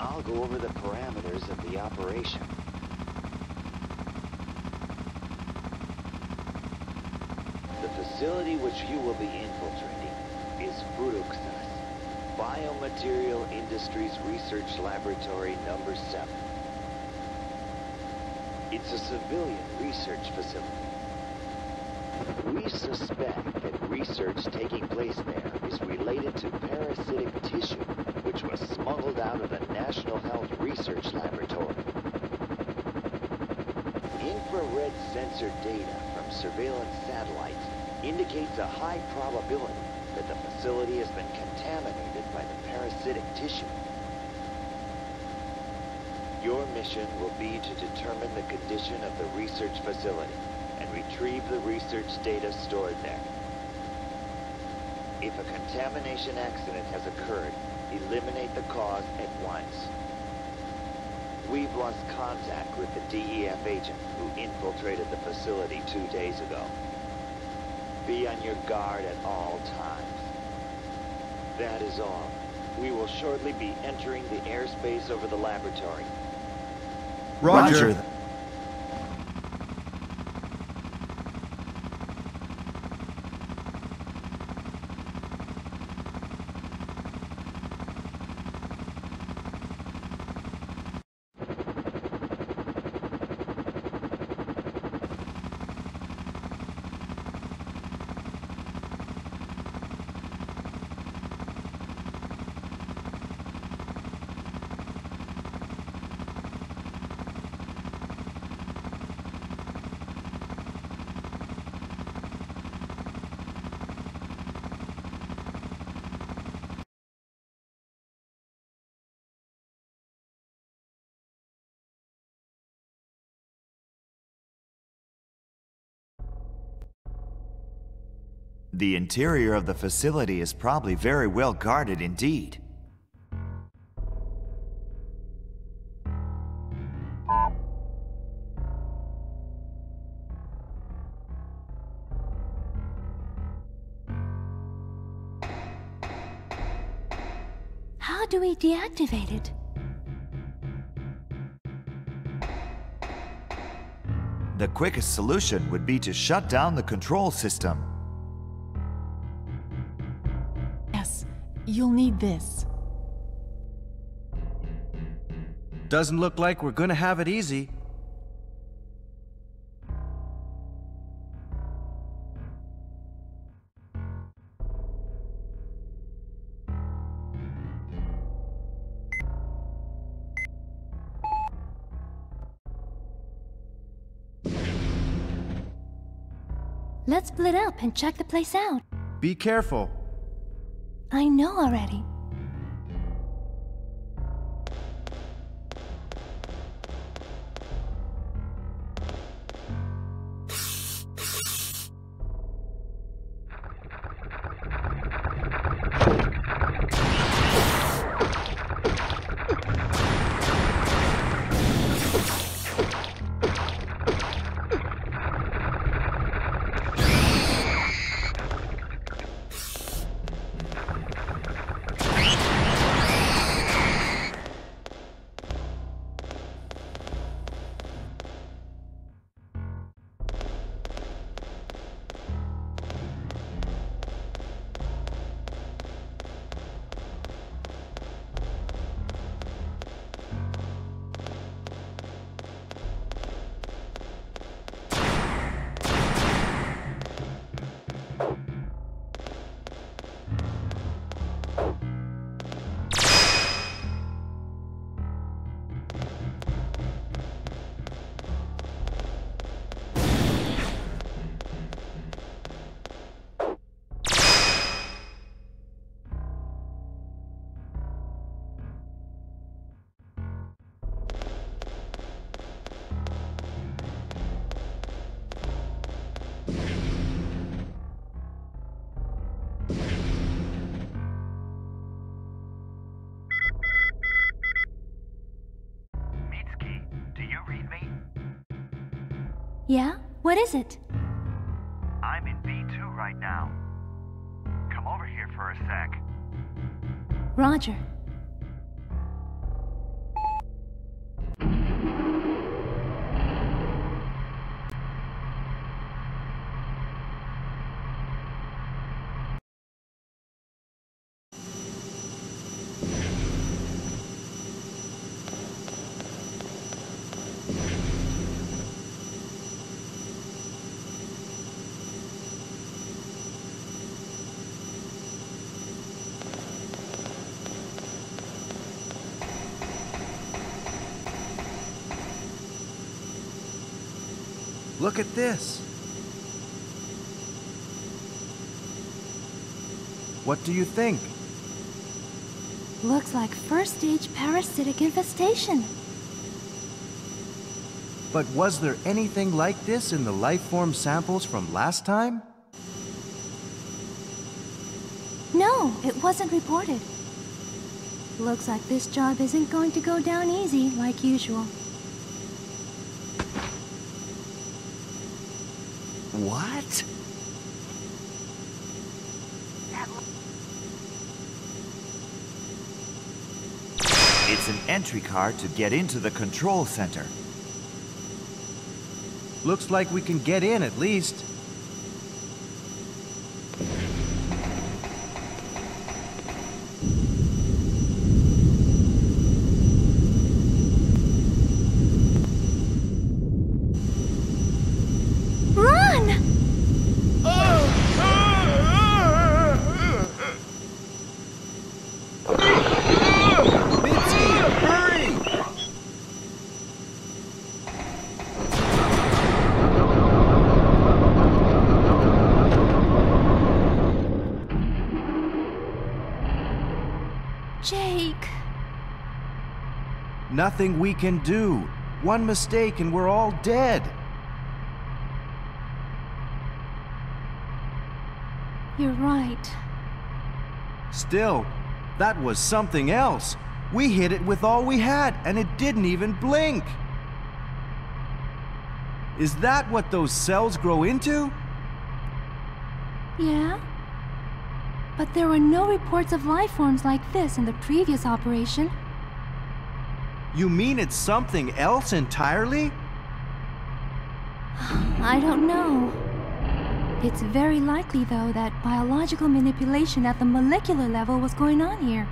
I'll go over the parameters of the operation. The facility which you will be infiltrating is Furuksas, Biomaterial Industries Research Laboratory number 7. It's a civilian research facility. We suspect that research taking place there is related to parasitic tissue, was smuggled out of the National Health Research Laboratory. Infrared sensor data from surveillance satellites indicates a high probability that the facility has been contaminated by the parasitic tissue. Your mission will be to determine the condition of the research facility and retrieve the research data stored there. If a contamination accident has occurred, eliminate the cause at once. We've lost contact with the DEF agent who infiltrated the facility two days ago. Be on your guard at all times. That is all. We will shortly be entering the airspace over the laboratory. Roger. The interior of the facility is probably very well guarded indeed. How do we deactivate it? The quickest solution would be to shut down the control system. You'll need this. Doesn't look like we're gonna have it easy. Let's split up and check the place out. Be careful. I know already. What is it? I'm in B2 right now. Come over here for a sec. Roger. Look at this. What do you think? Looks like first stage parasitic infestation. But was there anything like this in the life form samples from last time? No, it wasn't reported. Looks like this job isn't going to go down easy like usual. What? It's an entry card to get into the control center. Looks like we can get in at least. Jake. Nothing we can do. One mistake and we're all dead. You're right. Still, that was something else. We hit it with all we had, and it didn't even blink. Is that what those cells grow into? Yeah? But there were no reports of life forms like this in the previous operation. You mean it's something else entirely? I don't know. It's very likely, though, that biological manipulation at the molecular level was going on here.